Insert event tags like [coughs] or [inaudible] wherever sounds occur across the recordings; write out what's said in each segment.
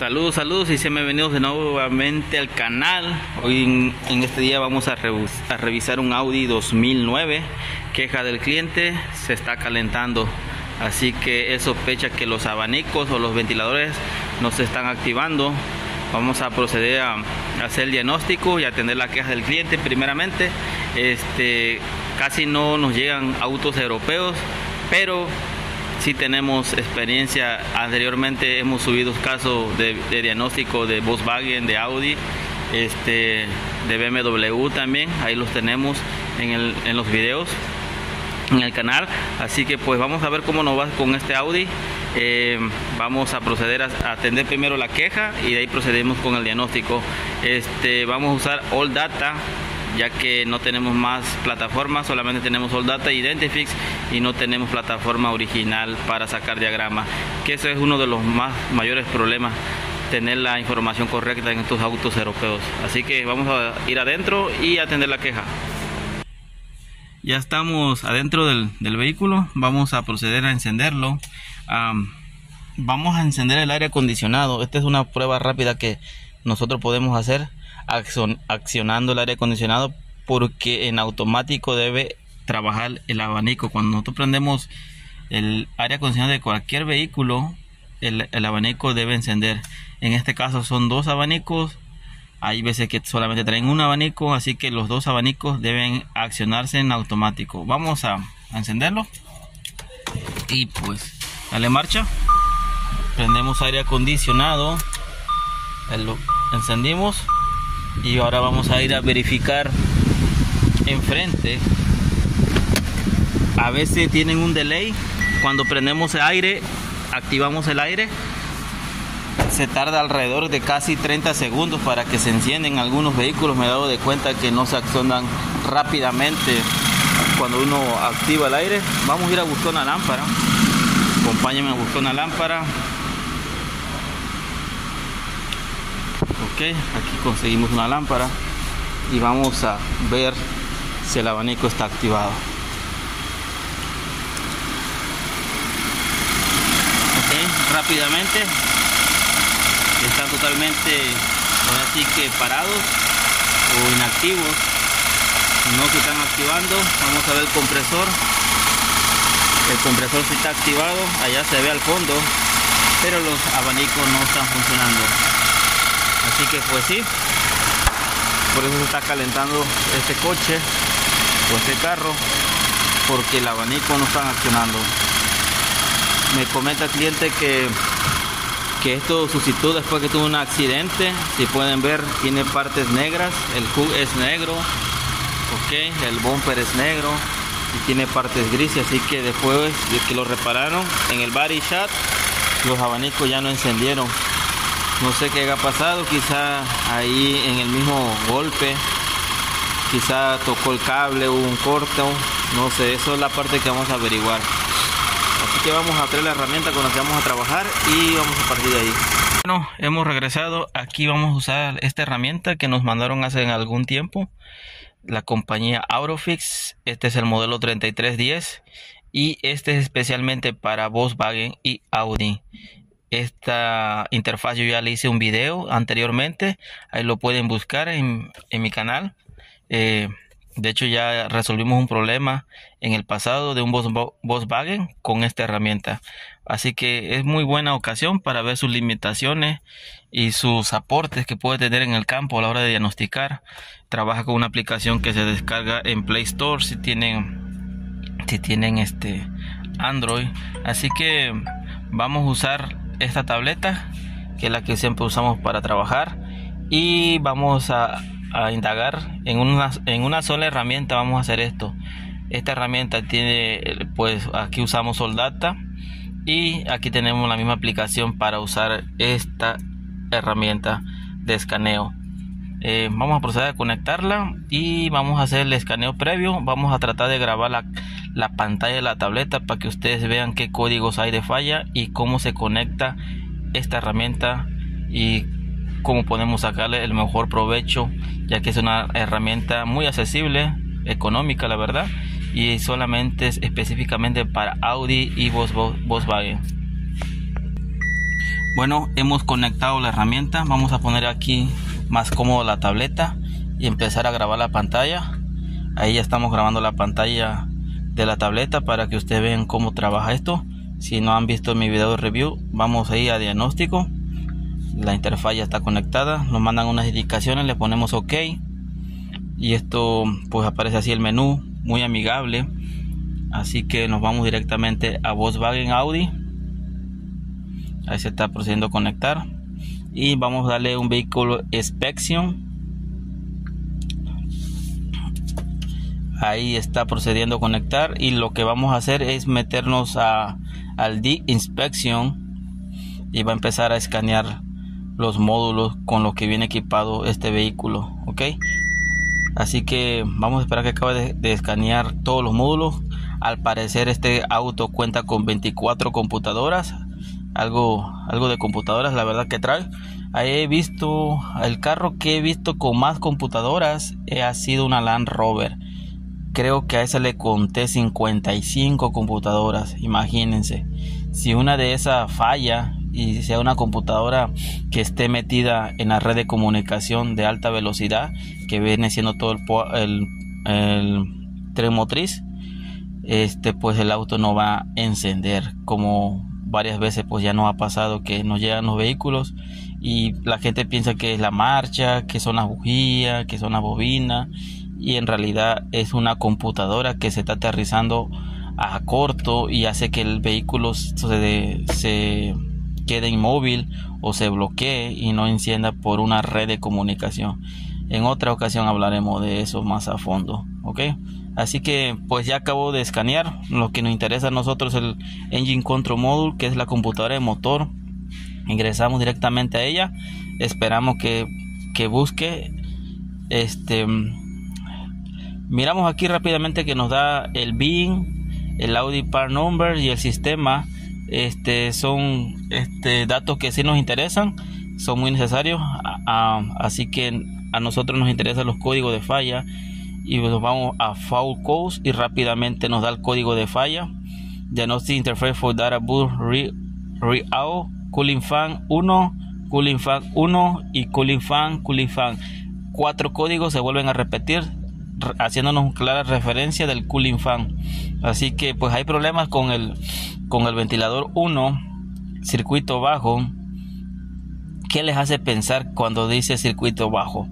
Saludos, saludos y sean bienvenidos de nuevamente al canal. Hoy en, este día vamos a, revis- a revisar un Audi 2009. Queja del cliente, se está calentando. Así que él sospecha que los abanicos o los ventiladores no se están activando. Vamos a proceder a hacer el diagnóstico y atender la queja del cliente. Primeramente, este, casi no nos llegan autos europeos, pero sí tenemos experiencia. Anteriormente hemos subido casos de, diagnóstico de Volkswagen, de Audi, este, de BMW también. Ahí los tenemos en, el- en los videos en el canal. Así que pues vamos a ver cómo nos va con este Audi. Eh, vamos a proceder a, a atender primero la queja y de ahí procedemos con el diagnóstico. Este, vamos a usar All Data ya que no tenemos más plataformas, solamente tenemos All Data Identifix y no tenemos plataforma original para sacar diagrama, que eso es uno de los más mayores problemas tener la información correcta en estos autos europeos. Así que vamos a ir adentro y atender la queja. Ya estamos adentro del, del vehículo, vamos a proceder a encenderlo. Am, vamos a encender el aire acondicionado. Esta es una prueba rápida que nosotros podemos hacer accion- accionando el aire acondicionado porque en automático debe trabajar el abanico. Cuando nosotros prendemos el aire acondicionado de cualquier vehículo, el, el abanico debe encender. En este caso son dos abanicos hay veces que solamente traen un abanico, así que los dos abanicos deben accionarse en automático. Vamos a, a encenderlo. Y pues, dale marcha. Prendemos aire acondicionado. Lo encendimos. Y ahora vamos a ir a verificar enfrente. A veces tienen un delay. Cuando prendemos el aire, activamos el aire se tarda alrededor de casi 30 segundos para que se encienden algunos vehículos. Me he dado de cuenta que no se accionan rápidamente cuando uno activa el aire. Vamos a ir a buscar una lámpara. Acompáñenme a buscar una lámpara. Aquí conseguimos una lámpara y vamos a ver si el abanico está activado. Ok, rápidamente. Están totalmente ahora sí que parados o inactivos. No se están activando. Vamos a ver el compresor. El compresor sí está activado. Allá se ve al fondo pero los abanicos no están funcionando así que pues sí por eso se está calentando este coche o este carro porque el abanico no están accionando me comenta el cliente que que esto suscitó después que tuvo un accidente. Si pueden ver, tiene partes negras, el hood es negro, ok, el bumper es negro y tiene partes grises. Así que después de que lo repararon en el body shot, los abanicos ya no encendieron. No sé qué ha pasado, quizá ahí en el mismo golpe, quizá tocó el cable, hubo un corte, no sé, eso es la parte que vamos a averiguar. Así que vamos a traer la herramienta con la que vamos a trabajar y vamos a partir de ahí. Bueno, hemos regresado. Aquí vamos a usar esta herramienta que nos mandaron hace algún tiempo. La compañía Aurofix. Este es el modelo 3310. Y este es especialmente para Volkswagen y Audi. Esta interfaz yo ya le hice un video anteriormente. Ahí lo pueden buscar en, en mi canal. Eh, de hecho, ya resolvimos un problema en el pasado de un Volkswa- Volkswagen con esta herramienta. Así que es muy buena ocasión para ver sus limitaciones y sus aportes que puede tener en el campo a la hora de diagnosticar. Trabaja con una aplicación que se descarga en Play Store si tienen, si tienen este Android. Así que vamos a usar esta tableta que es la que siempre usamos para trabajar y vamos a, a indagar en una, en una sola herramienta vamos a hacer esto. Esta herramienta tiene pues aquí usamos Soldata y aquí tenemos la misma aplicación para usar esta herramienta de escaneo. Eh, vamos a proceder a conectarla y vamos a hacer el escaneo previo. Vamos a tratar de grabar la, la pantalla de la tableta para que ustedes vean qué códigos hay de falla y cómo se conecta esta herramienta y cómo podemos sacarle el mejor provecho ya que es una herramienta muy accesible económica la verdad y solamente es específicamente para Audi y Volkswagen Bueno, hemos conectado la herramienta. Vamos a poner aquí más cómodo la tableta y empezar a grabar la pantalla. Ahí ya estamos grabando la pantalla de la tableta para que ustedes vean cómo trabaja esto. Si no han visto mi video de review, vamos ahí a diagnóstico. La interfaz ya está conectada. Nos mandan unas indicaciones, le ponemos OK. Y esto pues aparece así el menú, muy amigable. Así que nos vamos directamente a Volkswagen Audi. Ahí se está procediendo a conectar. Y vamos a darle un vehículo inspection ahí está procediendo a conectar y lo que vamos a hacer es meternos a, al D inspección y va a empezar a escanear los módulos con los que viene equipado este vehículo ok así que vamos a esperar que acabe de, escanear todos los módulos. Al parecer este auto cuenta con 24 computadoras algo algo de computadoras la verdad que trae. Ahí he visto el carro que he visto con más computadoras eh, ha sido una Land Rover creo que a esa le conté 55 computadoras, imagínense. Si una de esas falla y sea una computadora que esté metida en la red de comunicación de alta velocidad, que viene siendo todo el, el, tren motriz, este pues el auto no va a encender como varias veces pues ya nos ha pasado que nos llegan los vehículos y la gente piensa que es la marcha, que son las bujías, que son las bobinas y en realidad es una computadora que se está aterrizando a corto y hace que el vehículo se, se quede inmóvil o se bloquee y no encienda por una red de comunicación. En otra ocasión hablaremos de eso más a fondo, ¿ok? Así que pues ya acabo de escanear. Lo que nos interesa a nosotros es el Engine Control Module, que es la computadora de motor. Ingresamos directamente a ella. Esperamos que, que busque este Miramos aquí rápidamente que nos da el BIN, el Audi Part Number y el sistema. Este son este, datos que sí nos interesan, son muy necesarios. así que a nosotros nos interesan los códigos de falla y nos vamos a Fault Codes y rápidamente nos da el código de falla. Diagnostic Interface for Data Bus Re, Re Cooling Fan 1, Cooling Fan 1 y Cooling Fan, Cooling Fan. Cuatro códigos se vuelven a repetir haciéndonos clara referencia del cooling fan. Así que pues hay problemas con el con el ventilador 1, circuito bajo. ¿Qué les hace pensar cuando dice circuito bajo?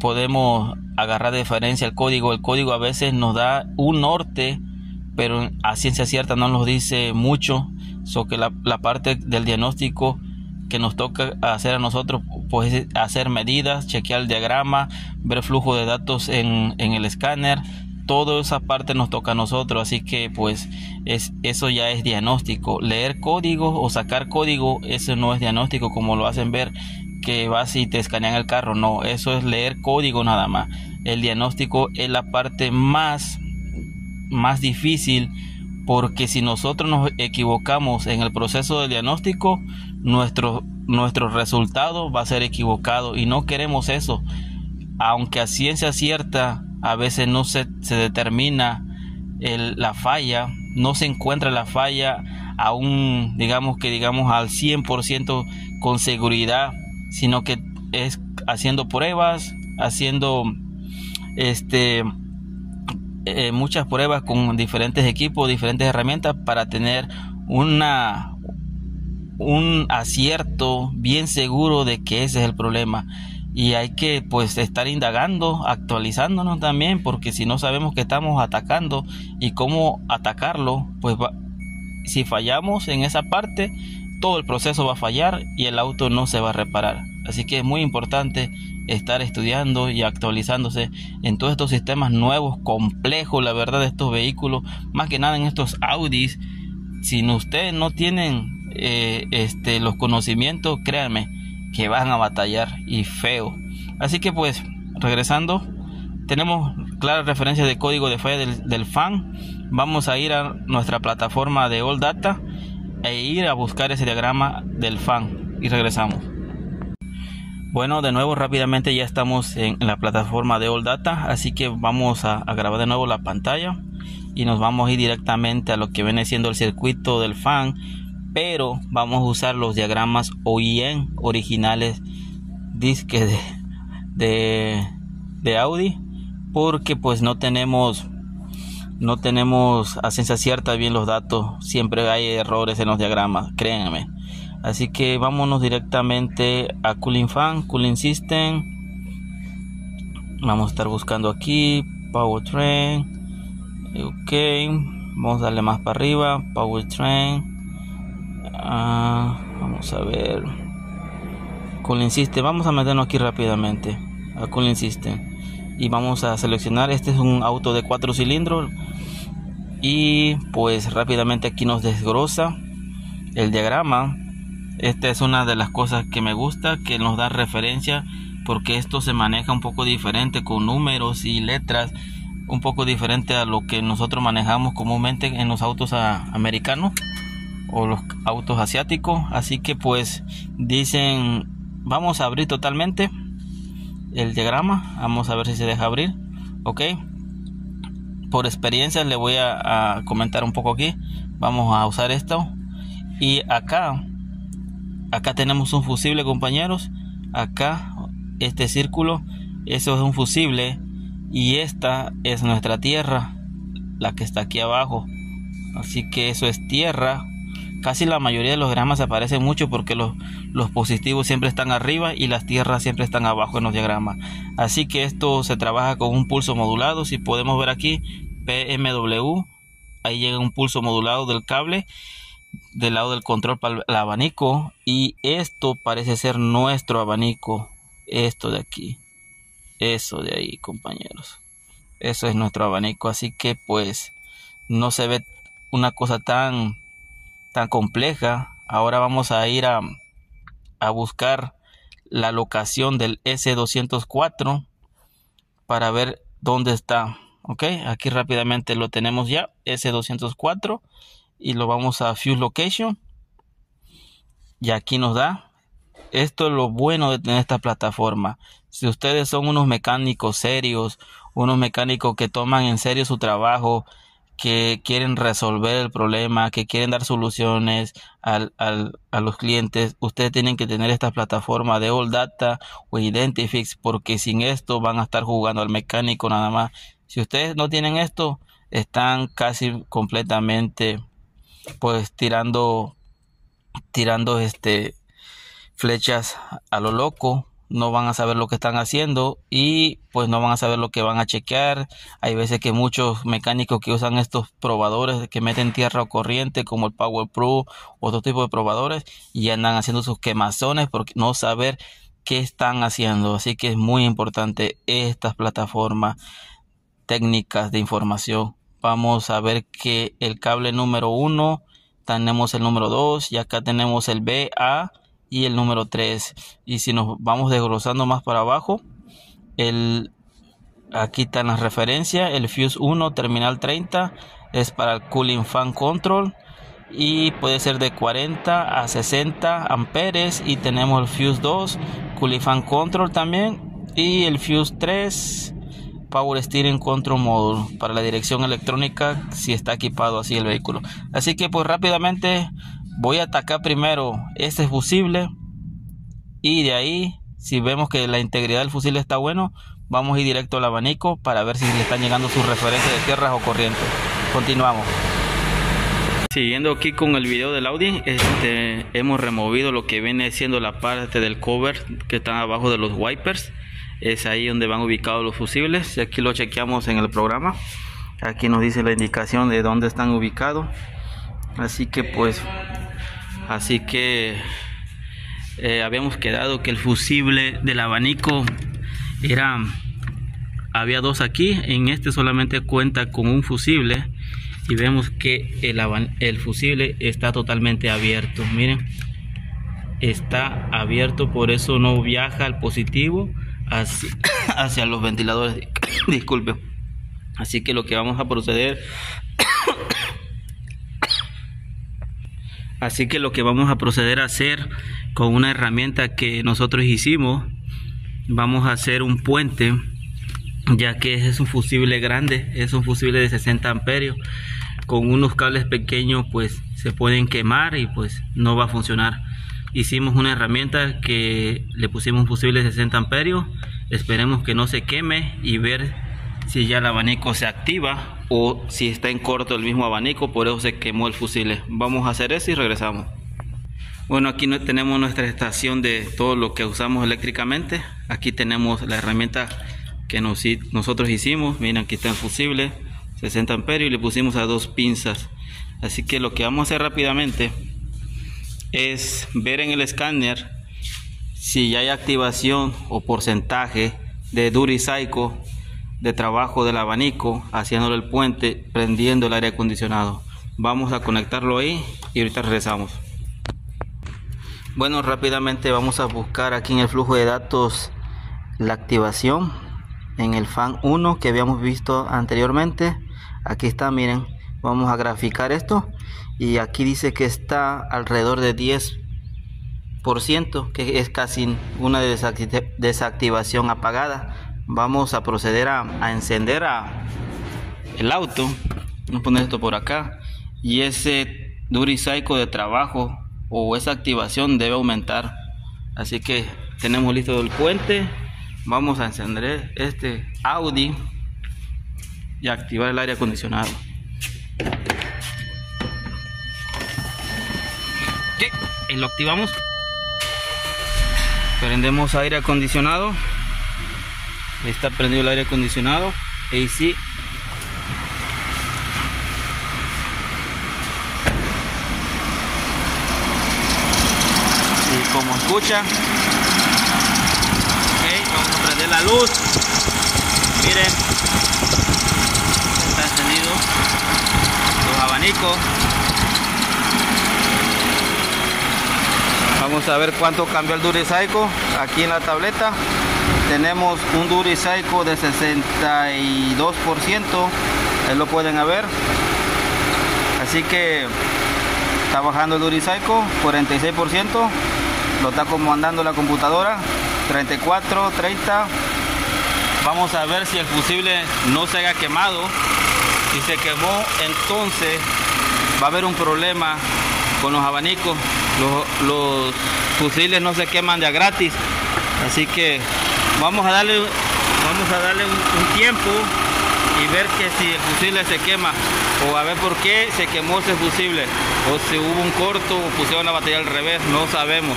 Podemos agarrar de referencia el código. El código a veces nos da un norte, pero a ciencia cierta no nos dice mucho. So que la, la parte del diagnóstico que nos toca hacer a nosotros, pues hacer medidas, chequear el diagrama, ver flujo de datos en, en el escáner, toda esa parte nos toca a nosotros, así que pues es, eso ya es diagnóstico. Leer código o sacar código, eso no es diagnóstico como lo hacen ver que vas y te escanean el carro, no, eso es leer código nada más. El diagnóstico es la parte más, más difícil porque si nosotros nos equivocamos en el proceso de diagnóstico, nuestro, nuestro resultado va a ser equivocado y no queremos eso. Aunque a ciencia cierta a veces no se, se determina la falla, no se encuentra la falla aún, digamos que digamos al 100% con seguridad, sino que es haciendo pruebas, haciendo este eh, muchas pruebas con diferentes equipos, diferentes herramientas para tener una un acierto bien seguro de que ese es el problema y hay que pues estar indagando, actualizándonos también porque si no sabemos que estamos atacando y cómo atacarlo, pues si fallamos en esa parte, todo el proceso va a fallar y el auto no se va a reparar. Así que es muy importante estar estudiando y actualizándose en todos estos sistemas nuevos, complejos, la verdad, de estos vehículos, más que nada en estos Audis. Si ustedes no tienen eh, este, los conocimientos, créanme que van a batallar y feo. Así que pues, regresando, tenemos clara referencia de código de falla del, del fan. Vamos a ir a nuestra plataforma de All Data e ir a buscar ese diagrama del fan y regresamos. Bueno, de nuevo rápidamente ya estamos en, la plataforma de All Data, así que vamos a, grabar de nuevo la pantalla y nos vamos a ir directamente a lo que viene siendo el circuito del fan pero vamos a usar los diagramas OIM originales disque de Audi porque pues no tenemos no tenemos a ciencia cierta bien los datos. Siempre hay errores en los diagramas créanme. Así que vámonos directamente a cooling fan. Cooling system. Vamos a estar buscando aquí. Powertrain. Ok vamos a darle más para arriba. Powertrain ah, vamos a ver. Cooling system vamos a meternos aquí rápidamente. A cooling system y vamos a seleccionar este es un auto de cuatro cilindros. Y pues rápidamente aquí nos desgrosa el diagrama. Esta es una de las cosas que me gusta que nos da referencia porque esto se maneja un poco diferente con números y letras un poco diferente a lo que nosotros manejamos comúnmente en los autos americanos o los autos asiáticos. Así que pues dicen vamos a abrir totalmente el diagrama. Vamos a ver si se deja abrir ok por experiencia le voy a, comentar un poco aquí. Vamos a usar esto. Y acá acá tenemos un fusible compañeros. Acá este círculo eso es un fusible. Y esta es nuestra tierra la que está aquí abajo. Así que eso es tierra casi la mayoría de los diagramas aparecen mucho porque los, los positivos siempre están arriba y las tierras siempre están abajo en los diagramas. Así que esto se trabaja con un pulso modulado. Si podemos ver aquí PMW, ahí llega un pulso modulado del cable del lado del control para el abanico. Y esto parece ser nuestro abanico. Esto de aquí. Eso de ahí compañeros. Eso es nuestro abanico. Así que pues no se ve una cosa tan tan compleja. Ahora vamos a ir a, a buscar la locación del S204 para ver dónde está. Ok, aquí rápidamente lo tenemos ya, S204 y lo vamos a Fuse Location. Y aquí nos da. Esto es lo bueno de tener esta plataforma. Si ustedes son unos mecánicos serios, unos mecánicos que toman en serio su trabajo, que quieren resolver el problema, que quieren dar soluciones al, al, a los clientes, ustedes tienen que tener esta plataforma de All Data o Identifix, porque sin esto van a estar jugando al mecánico nada más. Si ustedes no tienen esto, están casi completamente pues tirando tirando este flechas a lo loco no van a saber lo que están haciendo y pues no van a saber lo que van a chequear. Hay veces que muchos mecánicos que usan estos probadores que meten tierra o corriente como el Power Pro otro tipo de probadores y andan haciendo sus quemazones porque no saber qué están haciendo. Así que es muy importante estas plataformas técnicas de información. Vamos a ver que el cable número uno tenemos el número 2 y acá tenemos el BA y el número 3 y si nos vamos desglosando más para abajo el aquí están las referencias el fuse 1 terminal 30 es para el cooling fan control y puede ser de 40 a 60 amperes y tenemos el fuse 2 cooling fan control también y el fuse 3 Power Steering Control Module para la dirección electrónica si está equipado así el vehículo. Así que pues rápidamente voy a atacar primero este fusible y de ahí si vemos que la integridad del fusible está bueno vamos a ir directo al abanico para ver si le están llegando sus referencias de tierras o corrientes. Continuamos. Siguiendo aquí con el video del Audi este, hemos removido lo que viene siendo la parte del cover que está abajo de los wipers. Es ahí donde van ubicados los fusibles y aquí lo chequeamos en el programa. Aquí nos dice la indicación de dónde están ubicados. Así que pues así que eh, habíamos quedado que el fusible del abanico era había dos aquí. En este solamente cuenta con un fusible y vemos que el, el fusible está totalmente abierto. Miren está abierto por eso no viaja al positivo hacia, [coughs] hacia los ventiladores. [coughs] Disculpe. Así que lo que vamos a proceder Así que lo que vamos a proceder a hacer con una herramienta que nosotros hicimos, vamos a hacer un puente, ya que es un fusible grande, es un fusible de 60 amperios, con unos cables pequeños pues se pueden quemar y pues no va a funcionar. Hicimos una herramienta que le pusimos un fusible de 60 amperios, esperemos que no se queme y ver si ya el abanico se activa o si está en corto el mismo abanico, por eso se quemó el fusible. Vamos a hacer eso y regresamos. Bueno, aquí tenemos nuestra estación de todo lo que usamos eléctricamente. Aquí tenemos la herramienta que nosotros hicimos. Miren, aquí está el fusible, 60 amperios y le pusimos a dos pinzas. Así que lo que vamos a hacer rápidamente es ver en el escáner si ya hay activación o porcentaje de Durisaico de trabajo del abanico, haciéndole el puente, prendiendo el aire acondicionado. Vamos a conectarlo ahí y ahorita regresamos. Bueno, rápidamente vamos a buscar aquí en el flujo de datos la activación en el fan 1 que habíamos visto anteriormente. Aquí está, miren, vamos a graficar esto y aquí dice que está alrededor de 10%, que es casi una desactivación apagada. Vamos a proceder a, encender el auto. Vamos a poner esto por acá. Y ese Durisaico de trabajo o esa activación debe aumentar. Así que tenemos listo el puente. Vamos a encender este Audi y activar el aire acondicionado. Y lo activamos. Prendemos aire acondicionado está prendido el aire acondicionado. AC como escucha okay, vamos a prender la luz. Miren está encendido los abanicos. Vamos a ver cuánto cambió el Durisaico aquí en la tableta tenemos un Durisaico de 62% ahí lo pueden ver así que está bajando el Durisaico 46% lo está comandando la computadora 34 30 vamos a ver si el fusible no se haya quemado. Si se quemó entonces va a haber un problema con los abanicos. Los, fusibles no se queman de gratis. Así que vamos a darle vamos a darle un tiempo y ver que si el fusible se quema o a ver por qué se quemó ese fusible o si hubo un corto o pusieron la batería al revés, no sabemos.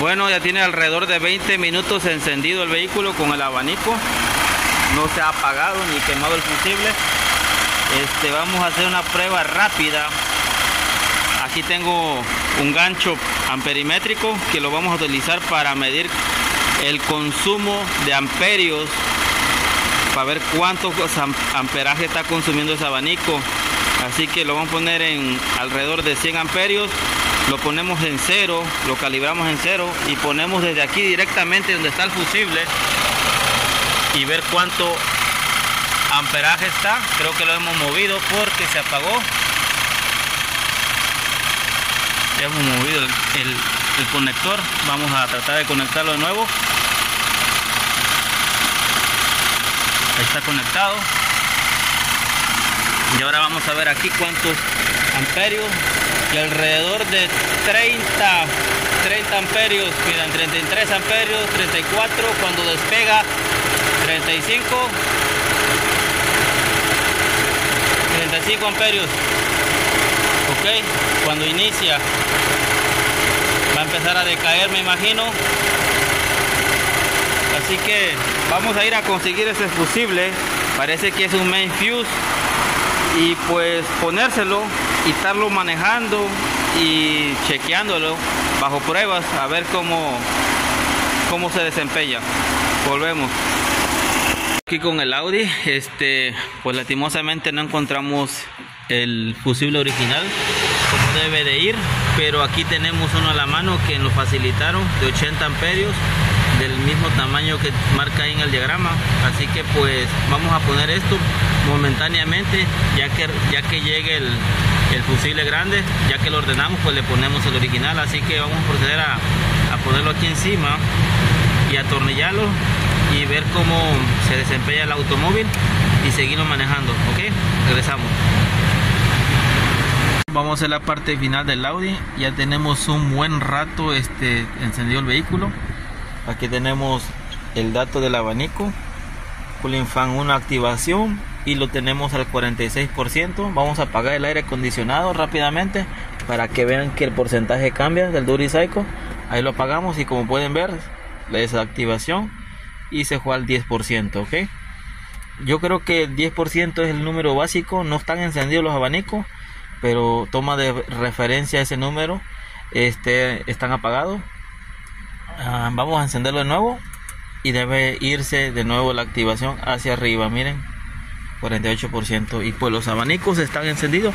Bueno, ya tiene alrededor de 20 minutos encendido el vehículo con el abanico. No se ha apagado ni quemado el fusible. Este, vamos a hacer una prueba rápida. Aquí tengo un gancho amperimétrico que lo vamos a utilizar para medir el consumo de amperios para ver cuánto amperaje está consumiendo ese abanico. Así que lo vamos a poner en alrededor de 100 amperios lo ponemos en cero lo calibramos en cero y ponemos desde aquí directamente donde está el fusible y ver cuánto amperaje está. Creo que lo hemos movido porque se apagó. Hemos movido el conector. Vamos a tratar de conectarlo de nuevo ahí está conectado. Y ahora vamos a ver aquí cuántos amperios y alrededor de 30 30 amperios. Miren 33 amperios 34 cuando despega 35 35 amperios. Ok cuando inicia va a empezar a decaer me imagino. Así que vamos a ir a conseguir ese fusible. Parece que es un main fuse. Y pues ponérselo y estarlo manejando y chequeándolo bajo pruebas a ver cómo cómo se desempeña. Volvemos. Aquí con el Audi este pues lastimosamente no encontramos el fusible original como debe de ir pero aquí tenemos uno a la mano que nos facilitaron de 80 amperios del mismo tamaño que marca ahí en el diagrama así que pues vamos a poner esto momentáneamente ya que ya que llegue el, fusible grande ya que lo ordenamos pues le ponemos el original así que vamos a proceder a, a ponerlo aquí encima y atornillarlo y ver cómo se desempeña el automóvil y seguirlo manejando ok regresamos vamos a la parte final del Audi. Ya tenemos un buen rato este encendido el vehículo. Aquí tenemos el dato del abanico. Cooling fan 1 activación y lo tenemos al 46%. Vamos a apagar el aire acondicionado rápidamente para que vean que el porcentaje cambia del Duricycle. Ahí lo apagamos y como pueden ver, la desactivación y se juega al 10%, ¿ok? Yo creo que el 10% es el número básico, no están encendidos los abanicos, pero toma de referencia ese número, este, están apagados. Ah, vamos a encenderlo de nuevo y debe irse de nuevo la activación hacia arriba, miren, 48% y pues los abanicos están encendidos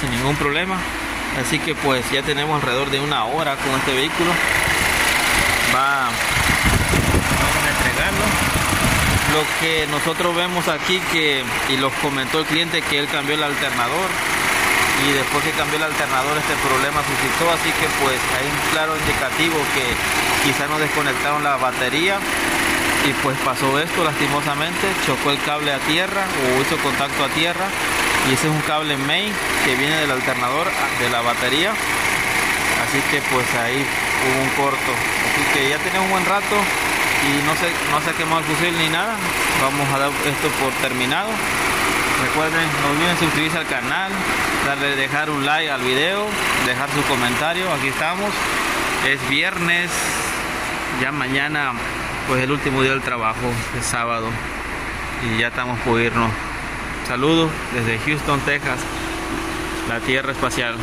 sin ningún problema. Así que pues ya tenemos alrededor de una hora con este vehículo. Va, vamos a entregarlo lo que nosotros vemos aquí que y lo comentó el cliente que él cambió el alternador y después que cambió el alternador este problema suscitó así que pues hay un claro indicativo que quizá nos desconectaron la batería. Y pues pasó esto lastimosamente chocó el cable a tierra o hizo contacto a tierra y ese es un cable main que viene del alternador de la batería. Así que pues ahí hubo un corto. Así que ya tenemos un buen rato y no se, no se ha quemado el fusil ni nada. Vamos a dar esto por terminado. Recuerden no olviden suscribirse al canal darle dejar un like al video dejar su comentario. Aquí estamos. Es viernes ya mañana pues el último día del trabajo es sábado y ya estamos por irnos. Saludos desde Houston Texas la tierra espacial